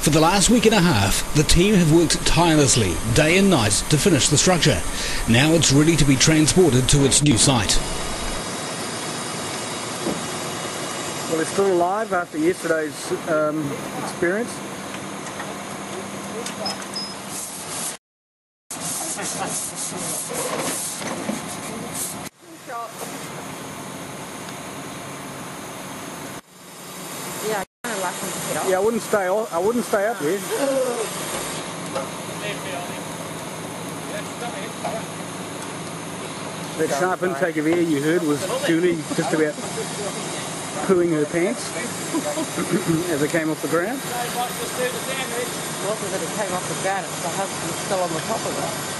For the last week and a half, the team have worked tirelessly, day and night, to finish the structure. Now it's ready to be transported to its new site. Well, it's still alive after yesterday's um, experience. Yeah, I kind off. Yeah, I wouldn't stay. I wouldn't stay up here. That sharp intake of air you heard was Julie just about pooing her pants as it came off the ground. Not that it came off the ground, it's the husband still on the top of it.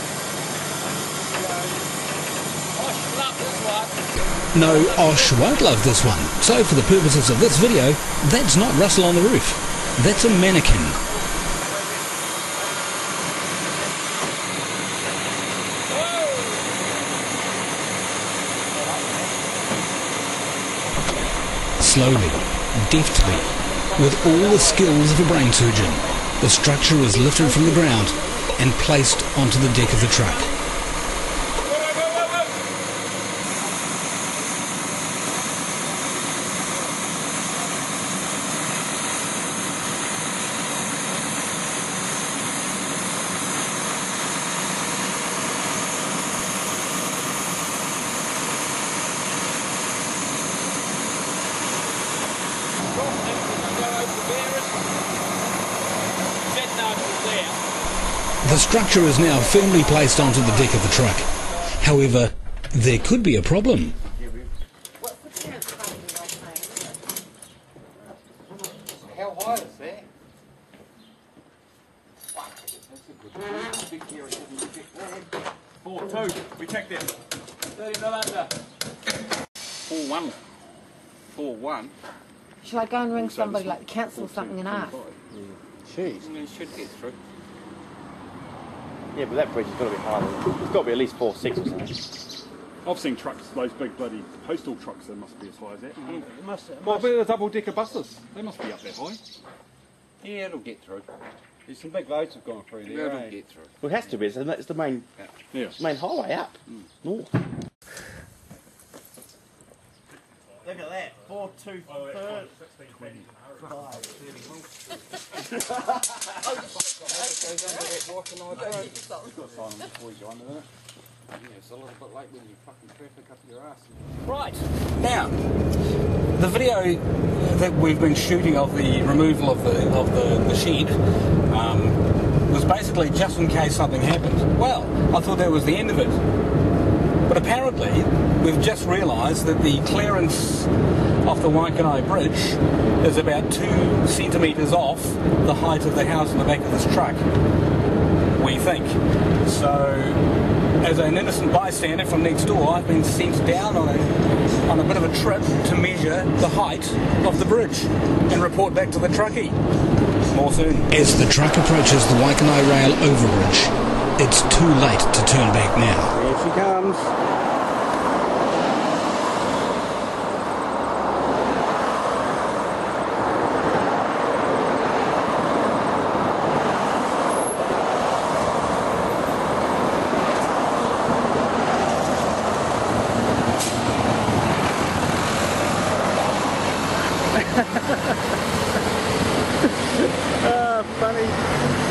No, Osh won't love this one. So for the purposes of this video, that's not Russell on the roof. That's a mannequin. Slowly, deftly, with all the skills of a brain surgeon, the structure is lifted from the ground and placed onto the deck of the truck. The structure is now firmly placed onto the deck of the truck. However, there could be a problem. How high is that? Four two. We checked it. Thirty mil under. Four one. Four one. Shall I go and ring somebody like cancel something and ask? Jeez. It should get through. Yeah, but that bridge has got to be higher. It's got to be at least four six or something. I've seen trucks, those big bloody postal trucks. They must be as high as that. Mm. It must. Well, but the double decker buses. They must be up that high. Yeah, it'll get through. There's some big loads have gone through there. It'll eh? get through. Well, it has to be. It's the, it's the main Yes. main highway up north. Look at that. Four two third. Yeah, it's a little bit like when you fucking traffic up your ass. Right. Now, the video that we've been shooting of the removal of the of the, the shed um, was basically just in case something happened. Well, I thought that was the end of it. But apparently, we've just realised that the clearance of the Waikanae Bridge is about two centimetres off the height of the house in the back of this truck. We think. So, as an innocent bystander from next door, I've been sent down on a, on a bit of a trip to measure the height of the bridge and report back to the truckie. More soon. As the truck approaches the Waikanae Rail overbridge, it's too late to turn back now. Here she comes. ah, funny.